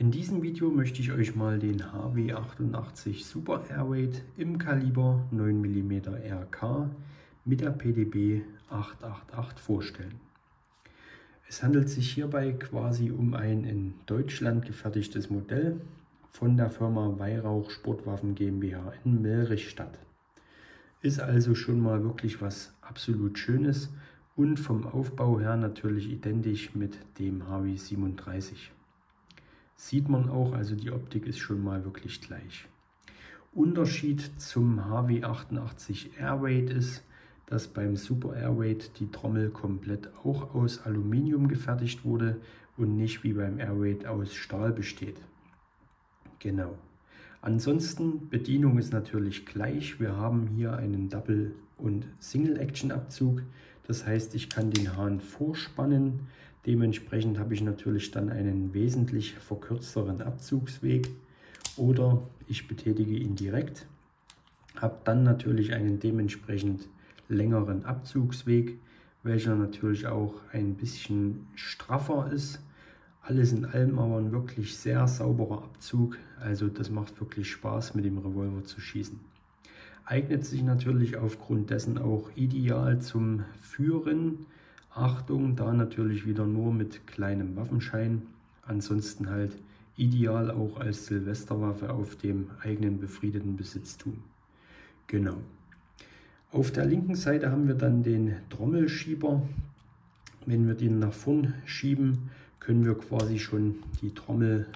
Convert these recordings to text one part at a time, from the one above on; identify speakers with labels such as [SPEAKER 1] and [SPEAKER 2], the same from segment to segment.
[SPEAKER 1] In diesem Video möchte ich euch mal den HW88 Super Airweight im Kaliber 9 mm RK mit der PDB 888 vorstellen. Es handelt sich hierbei quasi um ein in Deutschland gefertigtes Modell von der Firma Weihrauch Sportwaffen GmbH in Melrichstadt. Ist also schon mal wirklich was absolut Schönes und vom Aufbau her natürlich identisch mit dem HW37. Sieht man auch, also die Optik ist schon mal wirklich gleich. Unterschied zum HW88 Airweight ist, dass beim Super Airweight die Trommel komplett auch aus Aluminium gefertigt wurde und nicht wie beim Airweight aus Stahl besteht. Genau. Ansonsten Bedienung ist natürlich gleich. Wir haben hier einen Double- und Single-Action-Abzug. Das heißt, ich kann den Hahn vorspannen, Dementsprechend habe ich natürlich dann einen wesentlich verkürzteren Abzugsweg oder ich betätige ihn direkt, habe dann natürlich einen dementsprechend längeren Abzugsweg, welcher natürlich auch ein bisschen straffer ist. Alles in allem aber ein wirklich sehr sauberer Abzug, also das macht wirklich Spaß mit dem Revolver zu schießen. Eignet sich natürlich aufgrund dessen auch ideal zum Führen, Achtung, da natürlich wieder nur mit kleinem Waffenschein. Ansonsten halt ideal auch als Silvesterwaffe auf dem eigenen befriedeten Besitztum. Genau. Auf der linken Seite haben wir dann den Trommelschieber. Wenn wir den nach vorn schieben, können wir quasi schon die Trommel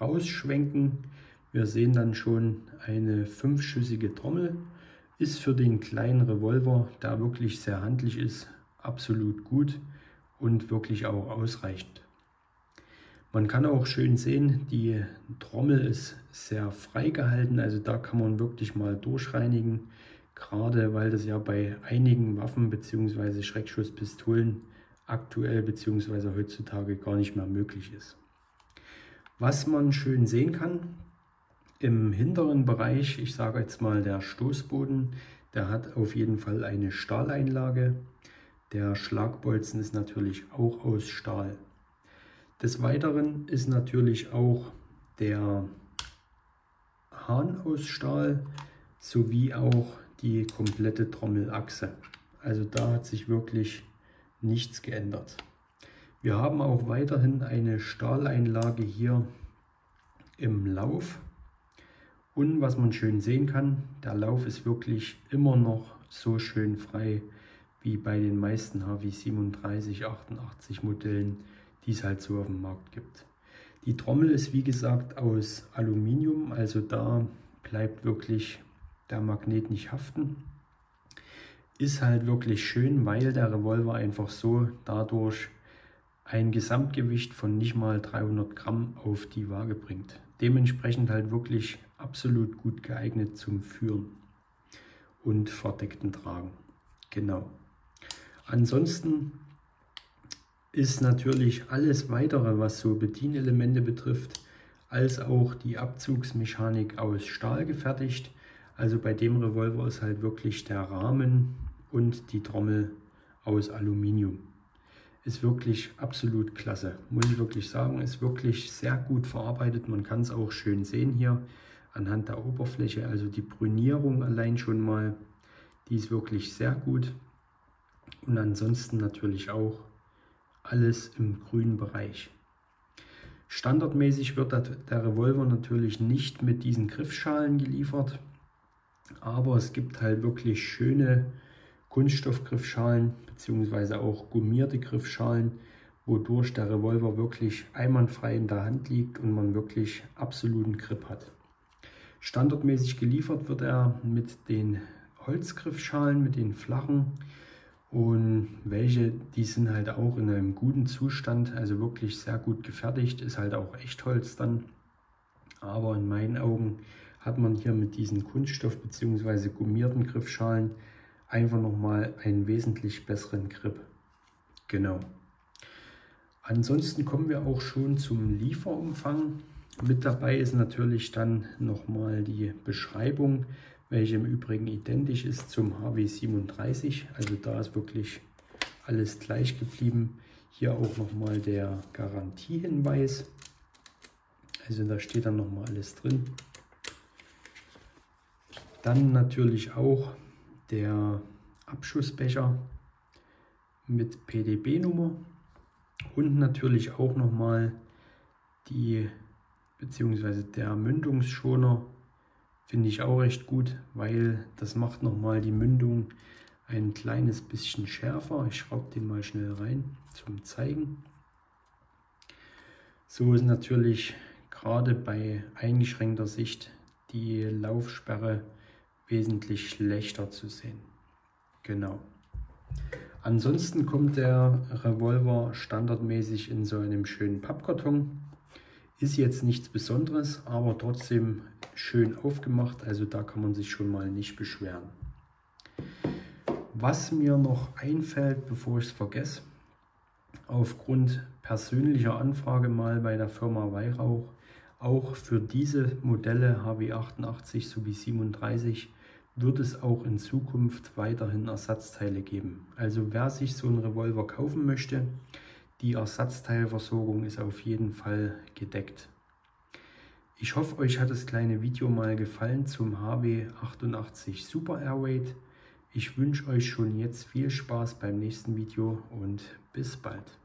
[SPEAKER 1] rausschwenken. Wir sehen dann schon eine fünfschüssige Trommel. Ist für den kleinen Revolver, der wirklich sehr handlich ist, absolut gut und wirklich auch ausreichend. Man kann auch schön sehen, die Trommel ist sehr frei gehalten, also da kann man wirklich mal durchreinigen, gerade weil das ja bei einigen Waffen bzw. Schreckschusspistolen aktuell bzw. heutzutage gar nicht mehr möglich ist. Was man schön sehen kann, im hinteren Bereich, ich sage jetzt mal der Stoßboden, der hat auf jeden Fall eine Stahleinlage. Der Schlagbolzen ist natürlich auch aus Stahl. Des Weiteren ist natürlich auch der Hahn aus Stahl sowie auch die komplette Trommelachse. Also da hat sich wirklich nichts geändert. Wir haben auch weiterhin eine Stahleinlage hier im Lauf. Und was man schön sehen kann, der Lauf ist wirklich immer noch so schön frei, wie bei den meisten HW37, 88 Modellen, die es halt so auf dem Markt gibt. Die Trommel ist wie gesagt aus Aluminium, also da bleibt wirklich der Magnet nicht haften. Ist halt wirklich schön, weil der Revolver einfach so dadurch ein Gesamtgewicht von nicht mal 300 Gramm auf die Waage bringt. Dementsprechend halt wirklich absolut gut geeignet zum Führen und verdeckten Tragen. Genau. Ansonsten ist natürlich alles weitere, was so Bedienelemente betrifft, als auch die Abzugsmechanik aus Stahl gefertigt. Also bei dem Revolver ist halt wirklich der Rahmen und die Trommel aus Aluminium. Ist wirklich absolut klasse, muss ich wirklich sagen. Ist wirklich sehr gut verarbeitet. Man kann es auch schön sehen hier anhand der Oberfläche. Also die Brünierung allein schon mal, die ist wirklich sehr gut. Und ansonsten natürlich auch alles im grünen Bereich. Standardmäßig wird der Revolver natürlich nicht mit diesen Griffschalen geliefert, aber es gibt halt wirklich schöne Kunststoffgriffschalen bzw. auch gummierte Griffschalen, wodurch der Revolver wirklich einwandfrei in der Hand liegt und man wirklich absoluten Grip hat. Standardmäßig geliefert wird er mit den Holzgriffschalen, mit den flachen und welche, die sind halt auch in einem guten Zustand, also wirklich sehr gut gefertigt, ist halt auch Echtholz dann. Aber in meinen Augen hat man hier mit diesen Kunststoff- bzw. gummierten Griffschalen einfach nochmal einen wesentlich besseren Grip. Genau. Ansonsten kommen wir auch schon zum Lieferumfang. Mit dabei ist natürlich dann nochmal die Beschreibung, welche im Übrigen identisch ist zum HW37. Also da ist wirklich alles gleich geblieben. Hier auch nochmal der Garantiehinweis. Also da steht dann nochmal alles drin. Dann natürlich auch der Abschussbecher mit PDB-Nummer und natürlich auch nochmal die beziehungsweise der Mündungsschoner finde ich auch recht gut, weil das macht nochmal die Mündung ein kleines bisschen schärfer. Ich schraube den mal schnell rein zum Zeigen. So ist natürlich gerade bei eingeschränkter Sicht die Laufsperre wesentlich schlechter zu sehen. Genau. Ansonsten kommt der Revolver standardmäßig in so einem schönen Pappkarton. Ist jetzt nichts Besonderes, aber trotzdem schön aufgemacht, also da kann man sich schon mal nicht beschweren. Was mir noch einfällt, bevor ich es vergesse, aufgrund persönlicher Anfrage mal bei der Firma Weihrauch, auch für diese Modelle HW88 sowie 37 wird es auch in Zukunft weiterhin Ersatzteile geben. Also wer sich so einen Revolver kaufen möchte, die Ersatzteilversorgung ist auf jeden Fall gedeckt. Ich hoffe, euch hat das kleine Video mal gefallen zum HW88 Super Airweight. Ich wünsche euch schon jetzt viel Spaß beim nächsten Video und bis bald.